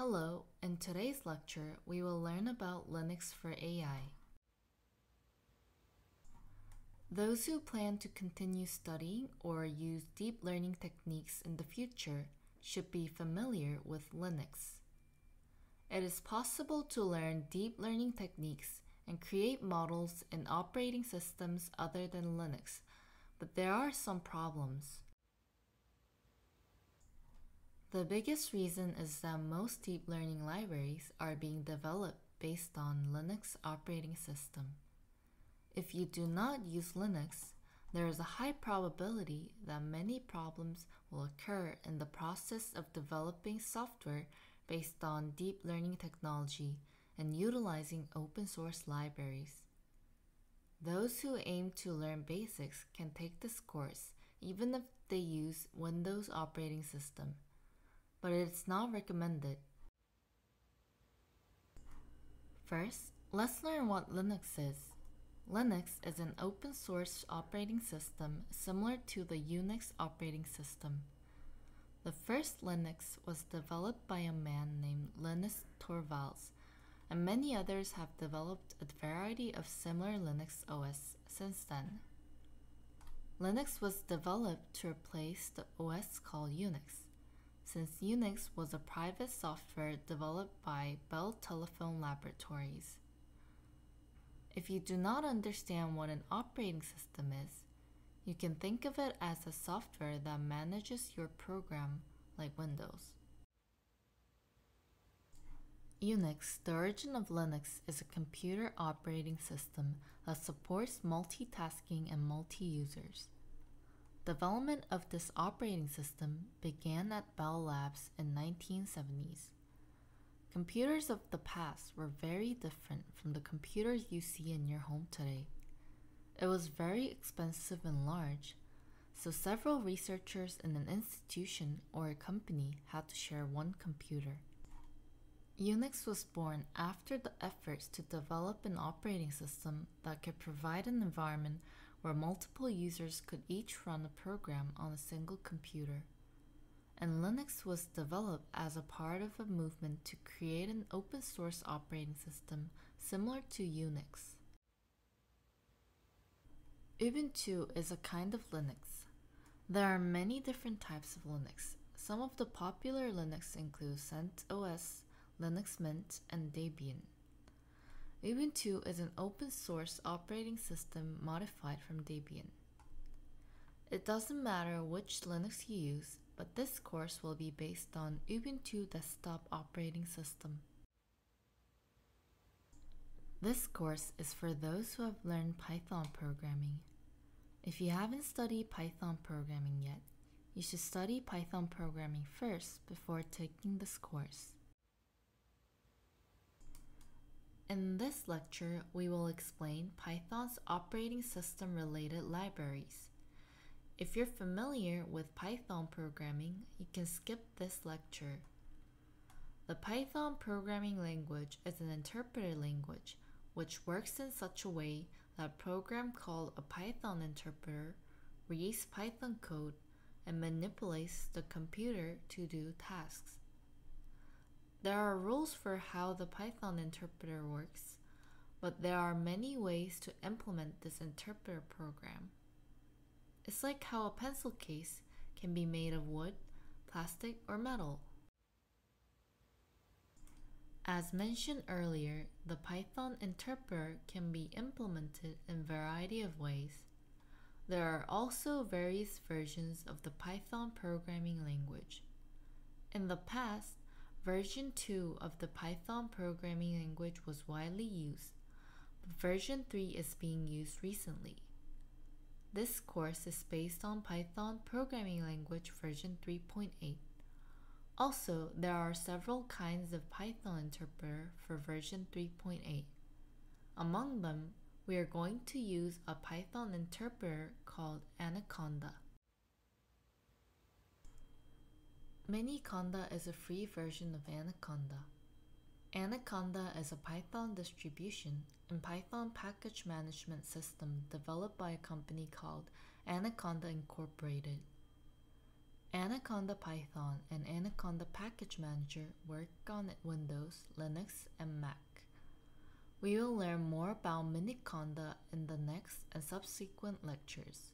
Hello, in today's lecture, we will learn about Linux for AI. Those who plan to continue studying or use deep learning techniques in the future should be familiar with Linux. It is possible to learn deep learning techniques and create models in operating systems other than Linux, but there are some problems. The biggest reason is that most deep learning libraries are being developed based on Linux operating system. If you do not use Linux, there is a high probability that many problems will occur in the process of developing software based on deep learning technology and utilizing open source libraries. Those who aim to learn basics can take this course even if they use Windows operating system but it's not recommended. First, let's learn what Linux is. Linux is an open source operating system similar to the Unix operating system. The first Linux was developed by a man named Linus Torvalds, and many others have developed a variety of similar Linux OS since then. Linux was developed to replace the OS called Unix since Unix was a private software developed by Bell Telephone Laboratories. If you do not understand what an operating system is, you can think of it as a software that manages your program like Windows. Unix, the origin of Linux, is a computer operating system that supports multitasking and multi users. Development of this operating system began at Bell Labs in 1970s. Computers of the past were very different from the computers you see in your home today. It was very expensive and large, so several researchers in an institution or a company had to share one computer. Unix was born after the efforts to develop an operating system that could provide an environment where multiple users could each run a program on a single computer. And Linux was developed as a part of a movement to create an open source operating system similar to Unix. Ubuntu is a kind of Linux. There are many different types of Linux. Some of the popular Linux include CentOS, Linux Mint, and Debian. Ubuntu is an open source operating system modified from Debian. It doesn't matter which Linux you use, but this course will be based on Ubuntu desktop operating system. This course is for those who have learned Python programming. If you haven't studied Python programming yet, you should study Python programming first before taking this course. In this lecture, we will explain Python's operating system related libraries. If you're familiar with Python programming, you can skip this lecture. The Python programming language is an interpreted language which works in such a way that a program called a Python interpreter reads Python code and manipulates the computer to do tasks. There are rules for how the Python interpreter works, but there are many ways to implement this interpreter program. It's like how a pencil case can be made of wood, plastic, or metal. As mentioned earlier, the Python interpreter can be implemented in a variety of ways. There are also various versions of the Python programming language. In the past, Version 2 of the Python programming language was widely used, but version 3 is being used recently. This course is based on Python programming language version 3.8. Also, there are several kinds of Python interpreter for version 3.8. Among them, we are going to use a Python interpreter called Anaconda. Miniconda is a free version of Anaconda. Anaconda is a Python distribution and Python package management system developed by a company called Anaconda Incorporated. Anaconda Python and Anaconda Package Manager work on Windows, Linux, and Mac. We will learn more about Miniconda in the next and subsequent lectures.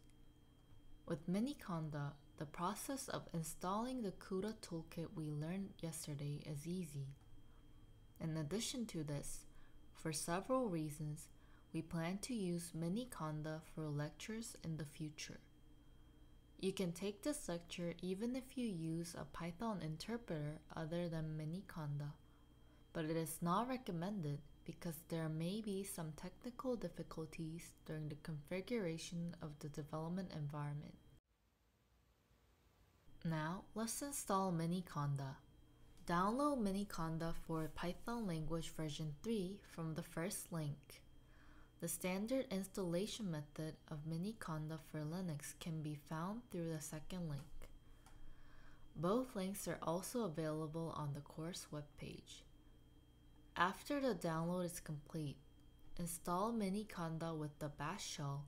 With Miniconda, the process of installing the CUDA toolkit we learned yesterday is easy. In addition to this, for several reasons, we plan to use Miniconda for lectures in the future. You can take this lecture even if you use a Python interpreter other than Miniconda, but it is not recommended because there may be some technical difficulties during the configuration of the development environment. Now, let's install Miniconda. Download Miniconda for Python language version 3 from the first link. The standard installation method of Miniconda for Linux can be found through the second link. Both links are also available on the course webpage. After the download is complete, install Miniconda with the bash shell,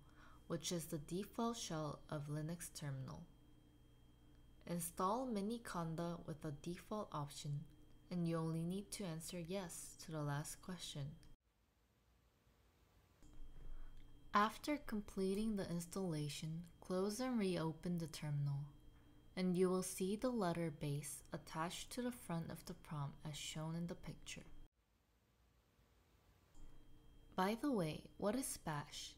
which is the default shell of Linux terminal. Install Miniconda with the default option, and you only need to answer yes to the last question. After completing the installation, close and reopen the terminal, and you will see the letter base attached to the front of the prompt as shown in the picture. By the way, what is Bash?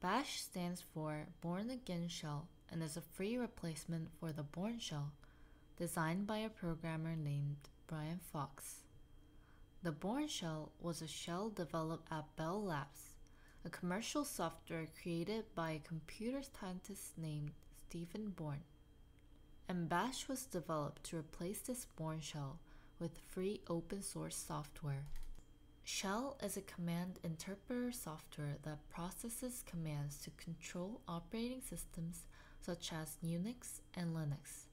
Bash stands for Bourne Again Shell and is a free replacement for the Bourne shell designed by a programmer named Brian Fox. The Bourne shell was a shell developed at Bell Labs, a commercial software created by a computer scientist named Stephen Bourne. And Bash was developed to replace this Bourne shell with free open source software. Shell is a command interpreter software that processes commands to control operating systems such as Unix and Linux.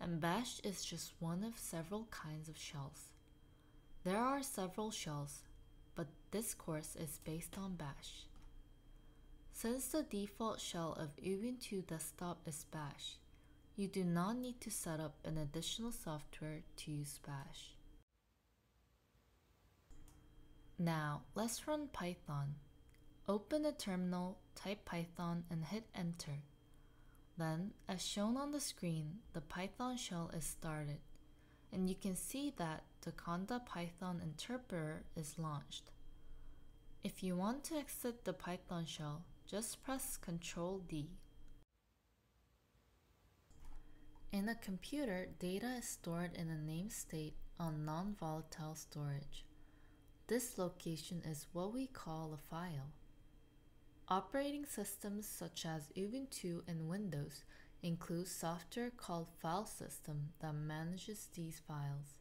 And Bash is just one of several kinds of shells. There are several shells, but this course is based on Bash. Since the default shell of Ubuntu Desktop is Bash, you do not need to set up an additional software to use Bash. Now, let's run Python. Open a terminal, type Python, and hit enter. Then, as shown on the screen, the Python shell is started, and you can see that the Conda Python interpreter is launched. If you want to exit the Python shell, just press Ctrl D. In a computer, data is stored in a name state on non-volatile storage. This location is what we call a file. Operating systems such as Ubuntu and Windows include software called File System that manages these files.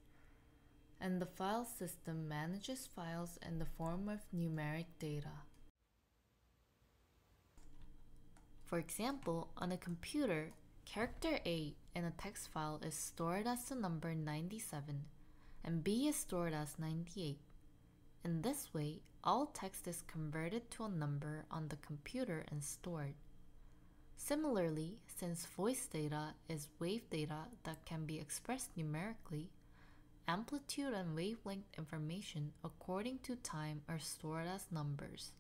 And the file system manages files in the form of numeric data. For example, on a computer, character A in a text file is stored as the number 97 and B is stored as 98. In this way, all text is converted to a number on the computer and stored. Similarly, since voice data is wave data that can be expressed numerically, amplitude and wavelength information according to time are stored as numbers.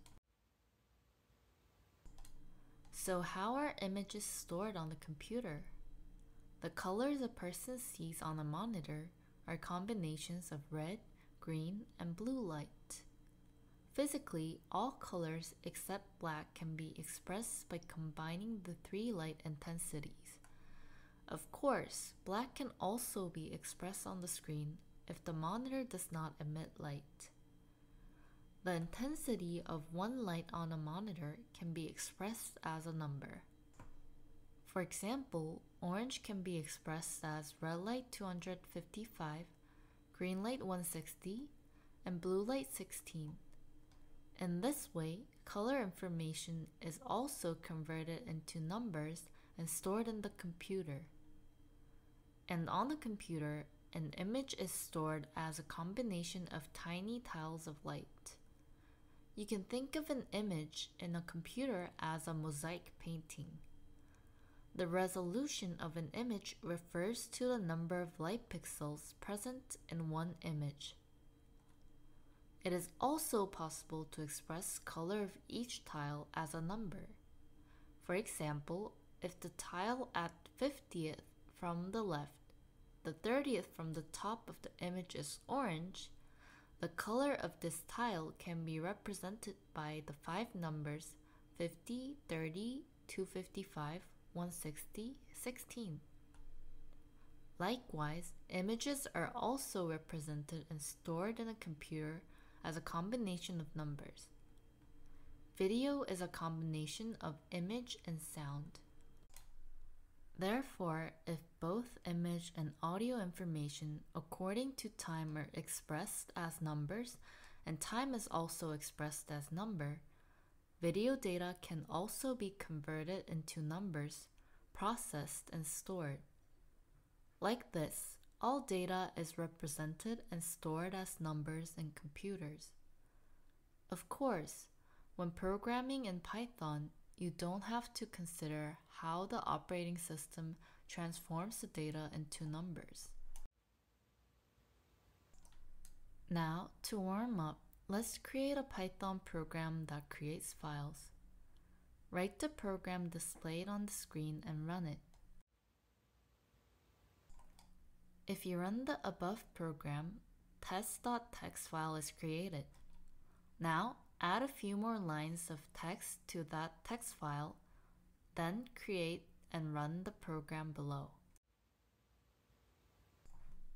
So how are images stored on the computer? The colors a person sees on a monitor are combinations of red, green, and blue light. Physically, all colors except black can be expressed by combining the three light intensities. Of course, black can also be expressed on the screen if the monitor does not emit light. The intensity of one light on a monitor can be expressed as a number. For example, orange can be expressed as red light 255, green light 160, and blue light 16. In this way, color information is also converted into numbers and stored in the computer. And on the computer, an image is stored as a combination of tiny tiles of light. You can think of an image in a computer as a mosaic painting. The resolution of an image refers to the number of light pixels present in one image. It is also possible to express color of each tile as a number. For example, if the tile at 50th from the left, the 30th from the top of the image is orange, the color of this tile can be represented by the five numbers 50, 30, 255, 160, 16. Likewise, images are also represented and stored in a computer as a combination of numbers. Video is a combination of image and sound. Therefore, if both image and audio information according to time are expressed as numbers and time is also expressed as number, video data can also be converted into numbers, processed and stored. Like this, all data is represented and stored as numbers in computers. Of course, when programming in Python, you don't have to consider how the operating system transforms the data into numbers. Now, to warm up, let's create a Python program that creates files. Write the program displayed on the screen and run it. If you run the above program, test.txt file is created. Now, add a few more lines of text to that text file, then create and run the program below.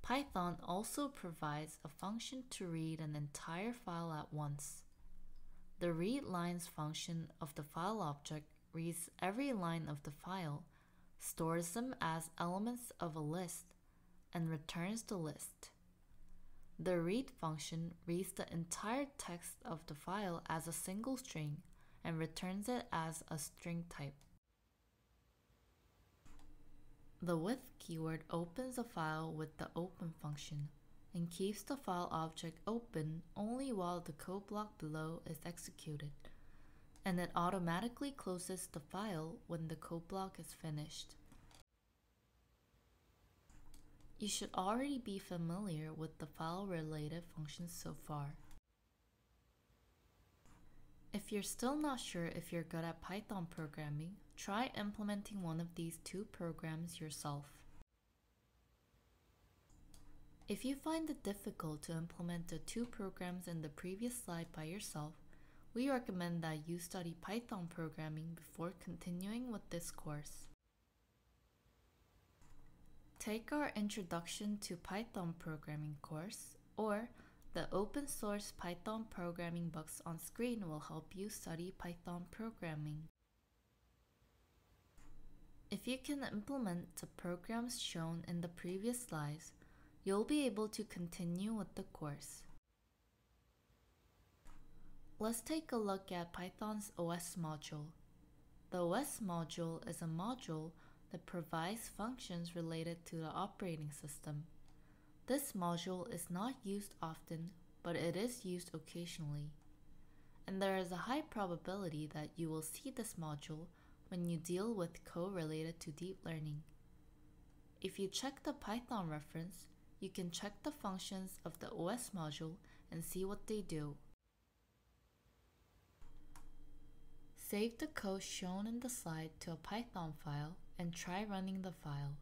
Python also provides a function to read an entire file at once. The readLines function of the file object reads every line of the file, stores them as elements of a list, and returns the list. The read function reads the entire text of the file as a single string and returns it as a string type. The with keyword opens a file with the open function and keeps the file object open only while the code block below is executed, and it automatically closes the file when the code block is finished. You should already be familiar with the file related functions so far. If you're still not sure if you're good at Python programming, try implementing one of these two programs yourself. If you find it difficult to implement the two programs in the previous slide by yourself, we recommend that you study Python programming before continuing with this course. Take our Introduction to Python Programming course, or the open source Python programming books on screen will help you study Python programming. If you can implement the programs shown in the previous slides, you'll be able to continue with the course. Let's take a look at Python's OS module. The OS module is a module that provides functions related to the operating system. This module is not used often, but it is used occasionally. And there is a high probability that you will see this module when you deal with code related to deep learning. If you check the Python reference, you can check the functions of the OS module and see what they do. Save the code shown in the slide to a Python file and try running the file.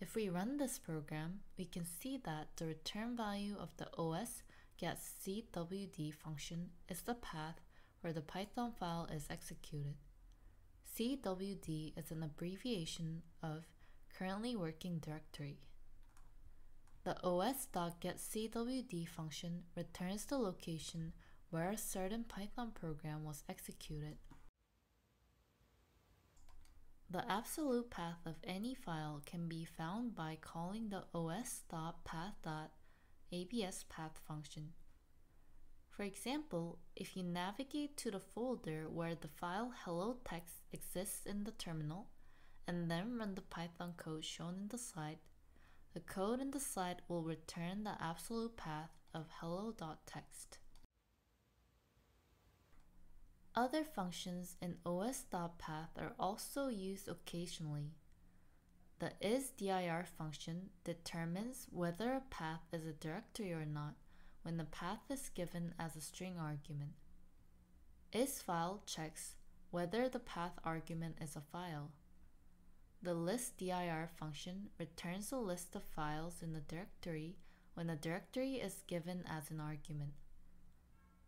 If we run this program, we can see that the return value of the OS function is the path where the Python file is executed. CWD is an abbreviation of currently working directory. The os.getCWD function returns the location where a certain Python program was executed. The absolute path of any file can be found by calling the os.path.abspath function. For example, if you navigate to the folder where the file hello text exists in the terminal, and then run the Python code shown in the slide, the code in the slide will return the absolute path of hello.txt. Other functions in os.path are also used occasionally. The isdir function determines whether a path is a directory or not when the path is given as a string argument. isFile checks whether the path argument is a file. The listdir function returns a list of files in the directory when the directory is given as an argument.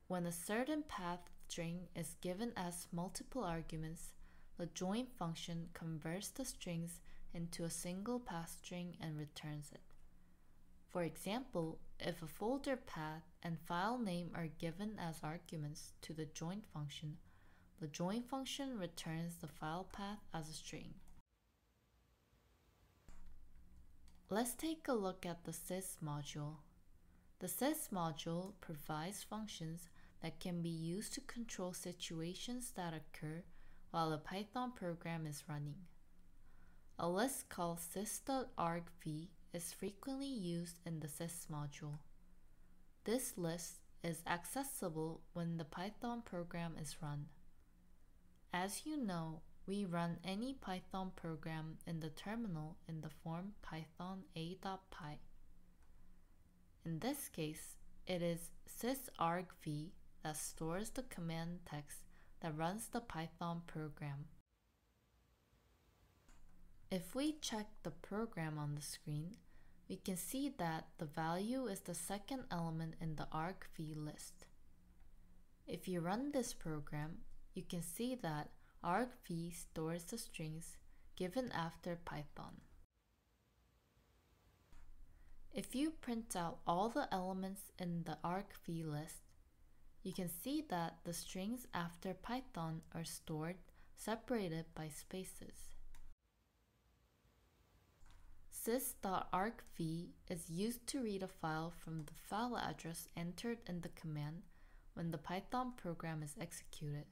When a certain path string is given as multiple arguments, the join function converts the strings into a single path string and returns it. For example, if a folder path and file name are given as arguments to the join function, the join function returns the file path as a string. Let's take a look at the sys module. The sys module provides functions that can be used to control situations that occur while a Python program is running. A list called sys.argv is frequently used in the sys module. This list is accessible when the Python program is run. As you know, we run any Python program in the terminal in the form python a.py. In this case, it is sysargv that stores the command text that runs the Python program. If we check the program on the screen, we can see that the value is the second element in the argv list. If you run this program, you can see that argv stores the strings given after Python. If you print out all the elements in the argv list, you can see that the strings after Python are stored separated by spaces. sys.argv is used to read a file from the file address entered in the command when the Python program is executed.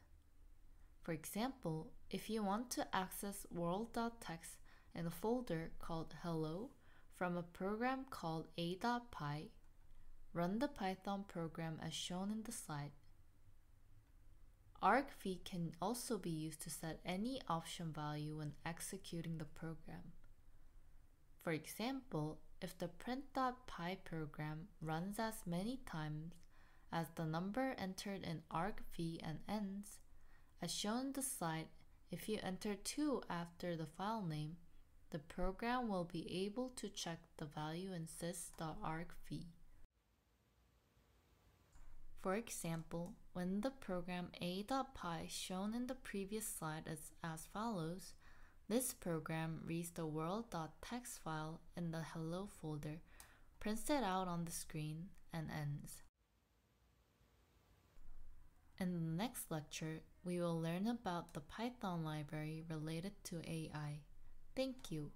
For example, if you want to access world.txt in a folder called hello from a program called a.py, run the Python program as shown in the slide. argv can also be used to set any option value when executing the program. For example, if the print.py program runs as many times as the number entered in argv and ends, as shown in the slide, if you enter 2 after the file name, the program will be able to check the value in sys.argv. For example, when the program a.py shown in the previous slide is as follows, this program reads the world.txt file in the hello folder, prints it out on the screen, and ends. In the next lecture, we will learn about the Python library related to AI. Thank you.